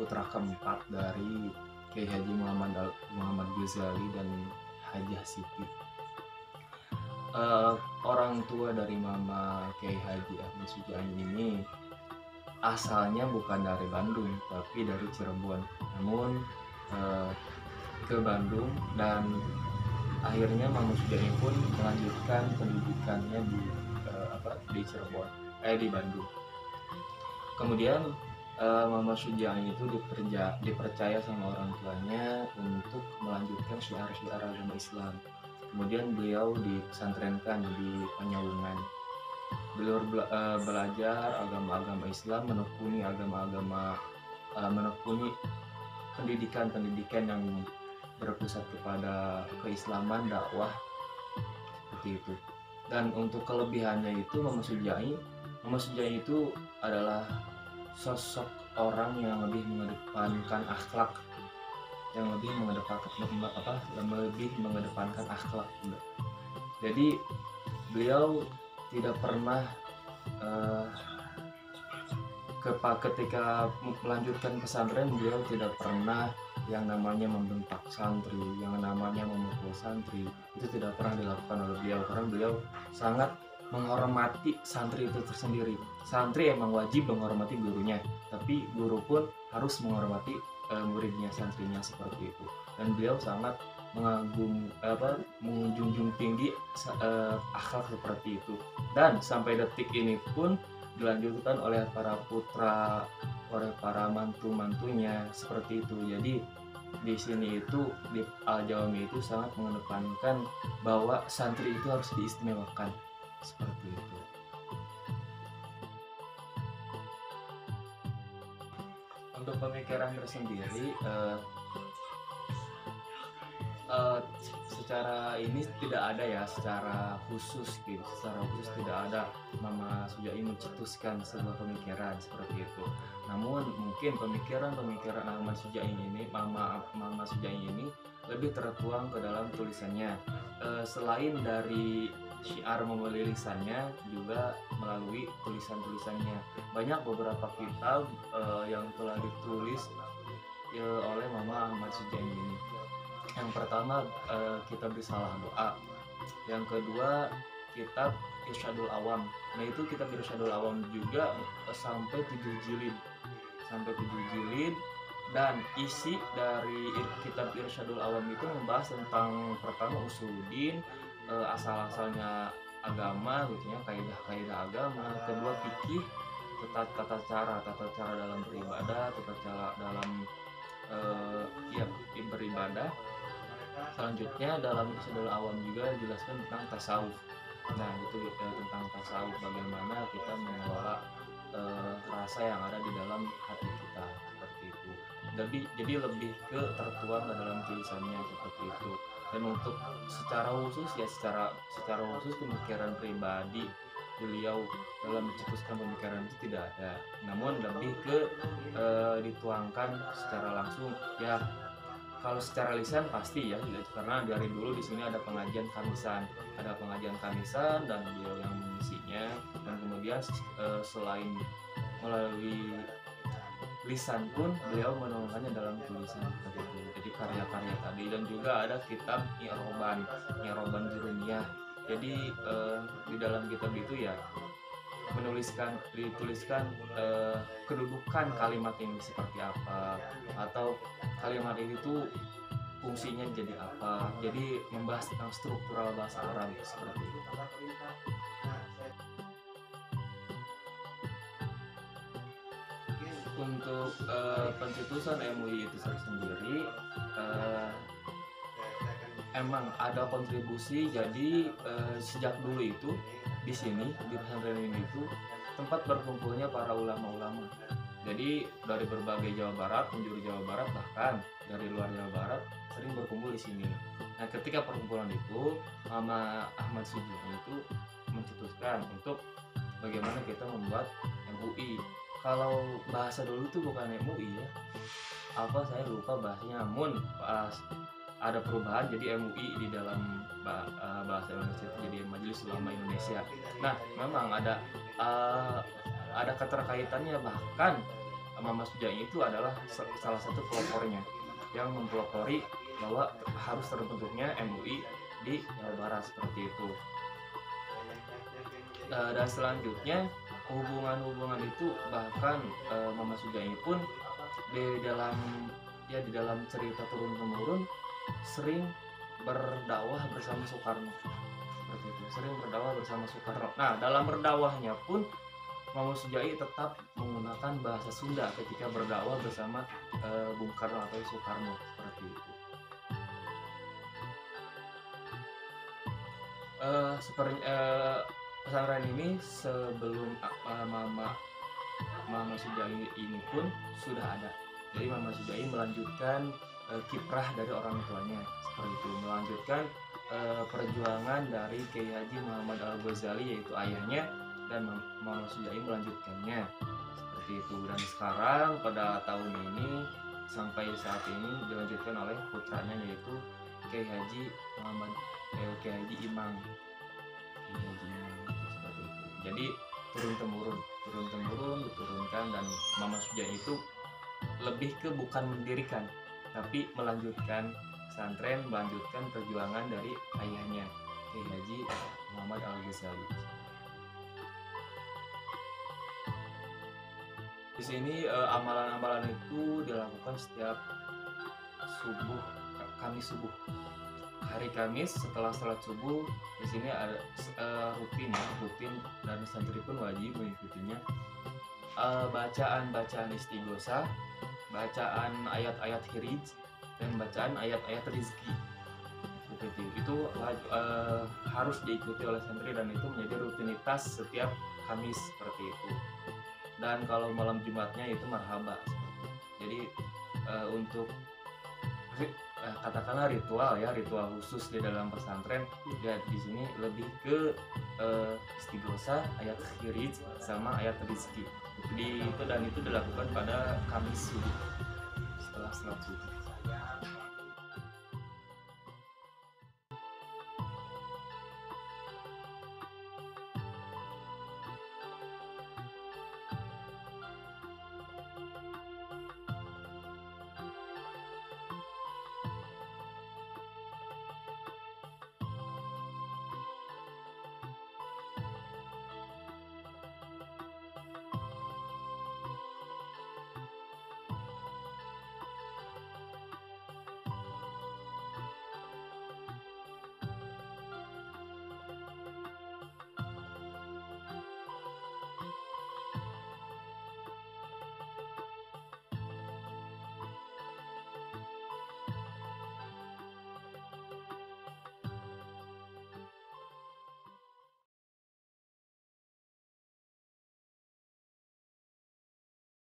putra keempat dari Kiai Haji Muhammad Al Muhammad Ghazali dan Haji Hasiti. Uh, orang tua dari Mama Kiai Haji Ahmad Sujani ini asalnya bukan dari Bandung tapi dari Cirebon. Namun uh, ke Bandung dan akhirnya Mama Sujani pun melanjutkan pendidikannya di uh, apa di Cirebon eh di Bandung kemudian uh, Mama Sujani itu diperja, dipercaya sama orang tuanya untuk melanjutkan syiar-syiar agama Islam. Kemudian beliau dipesantrenkan di Penyawungan beliau bela, uh, belajar agama-agama Islam menekuni agama-agama uh, menekuni pendidikan-pendidikan yang berpusat kepada keislaman dakwah seperti itu. Dan untuk kelebihannya itu Mama Sujai Mama Sujai itu adalah sosok orang yang lebih mengedepankan akhlak yang lebih mengedepankan apa? Lebih mengedepankan akhlak jadi beliau tidak pernah uh, ketika melanjutkan pesantren beliau tidak pernah yang namanya membentak santri, yang namanya memukul santri. Itu tidak pernah dilakukan oleh beliau karena beliau sangat menghormati santri itu tersendiri. Santri emang wajib menghormati gurunya, tapi guru pun harus menghormati e, muridnya, santrinya seperti itu. Dan beliau sangat mengagum apa menjunjung tinggi e, akhlak seperti itu. Dan sampai detik ini pun dilanjutkan oleh para putra oleh para mantu-mantunya seperti itu. Jadi di sini itu di Al Jawami itu sangat mengedepankan bahwa santri itu harus diistimewakan seperti itu. Untuk pemikiran tersendiri uh, uh, secara ini tidak ada ya secara khusus gitu. Secara khusus tidak ada. Mama Sujai mencetuskan sebuah pemikiran seperti itu. Namun mungkin pemikiran-pemikiran Ahmad Sujai ini Mama Mama Sujai ini lebih tertuang ke dalam tulisannya. E, selain dari syiar membeli lisannya juga melalui tulisan-tulisannya. Banyak beberapa kitab e, yang telah ditulis ya, oleh Mama Ahmad Sujai ini yang pertama uh, kita salah doa. Yang kedua kitab Irsyadul Awam. Nah itu kitab Irsyadul Awam juga uh, sampai tujuh jilid. Sampai tujuh jilid. Dan isi dari kitab Irsyadul Awam itu membahas tentang pertama usuluddin uh, asal-asalnya agama gitu ya kaidah-kaidah agama. Kedua fikih tata tata cara tata cara dalam beribadah tata cara dalam uh, ya beribadah. Selanjutnya dalam Isadul Awam juga dijelaskan tentang tasawuf. Nah itu eh, tentang tasawuf bagaimana kita mengelola eh, rasa yang ada di dalam hati kita seperti itu. Jadi jadi lebih ke tertuang ke dalam tulisannya seperti itu dan untuk secara khusus ya secara secara khusus pemikiran pribadi beliau dalam mencetuskan pemikiran itu tidak ada. Namun lebih ke e, dituangkan secara langsung. Ya kalau secara lisan pasti ya karena dari dulu di sini ada pengajian kamisan. Ada pengajian kamisan dan beliau yang mengisinya. Dan kemudian e, selain melalui lisan pun beliau menuangkannya dalam tulisan. seperti itu karya-karya tadi. Dan juga ada kitab Nyaroban Nyaroban Juruniyah jadi e, di dalam kitab itu ya menuliskan dituliskan uh, kedudukan kalimat ini seperti apa atau kalimat ini tuh fungsinya jadi apa. Jadi membahas tentang struktural bahasa Arab seperti itu. Untuk uh, pencetusan MUI itu sendiri uh, emang ada kontribusi jadi uh, sejak dulu itu di sini di pesantren ini itu tempat berkumpulnya para ulama-ulama. Jadi dari berbagai Jawa Barat, penjuru Jawa Barat bahkan dari luar Jawa Barat sering berkumpul di sini. Nah, ketika perkumpulan itu, Mama Ahmad Sujud itu mencetuskan untuk bagaimana kita membuat MUI. Kalau bahasa dulu itu bukan MUI ya. Apa saya lupa bahasanya. Namun pas ada perubahan jadi MUI di dalam eh, bahasa Indonesia itu jadi Majelis Ulama Indonesia. Nah, memang ada uh, ada keterkaitannya bahkan Mama Sujai itu adalah salah satu pelopornya yang mempelopori bahwa harus terbentuknya MUI di Jawa Barat seperti itu. Uh, dan selanjutnya hubungan-hubungan itu bahkan uh, Mama Sujai pun di dalam ya di dalam cerita turun temurun sering berdakwah bersama Soekarno. Seperti itu sering berdakwah bersama Soekarno. Nah dalam berdakwahnya pun Mama Sujai tetap menggunakan bahasa Sunda ketika berdakwah bersama uh, Bung Karno atau Soekarno. Seperti itu. Uh, seperti uh, pesantren ini sebelum uh, Mama Mama Sujai ini pun sudah ada. Jadi Mama Sujai melanjutkan uh, kiprah dari orang tuanya seperti itu, melanjutkan uh, perjuangan dari Kiai Haji Muhammad Al Ghazali yaitu ayahnya dan Mama Sujai melanjutkannya. Seperti itu. Dan sekarang pada tahun ini sampai saat ini dilanjutkan oleh putranya yaitu Kiai Haji Muhammad eh, Kiai Haji Imam. Imam jadi turun temurun turun temurun diturunkan dan Mama Sujai itu lebih ke bukan mendirikan tapi melanjutkan pesantren melanjutkan perjuangan dari ayahnya Kiai Haji Muhammad Al Ghazali di sini uh, amalan-amalan itu dilakukan setiap subuh Kamis subuh hari Kamis setelah sholat subuh di sini ada uh, rutin ya rutin dan santri pun wajib mengikutinya. Uh, bacaan-bacaan istighosa bacaan ayat-ayat hirij dan bacaan ayat-ayat rizki. Seperti itu. Uh, harus diikuti oleh santri dan itu menjadi rutinitas setiap Kamis seperti itu. Dan kalau malam Jumatnya itu marhaba. Jadi uh, untuk uh, katakanlah ritual ya ritual khusus di dalam pesantren. Ya di sini lebih ke uh, istighosa ayat khirid sama ayat rizki. Di itu dan itu dilakukan pada Kamis subuh setelah sholat subuh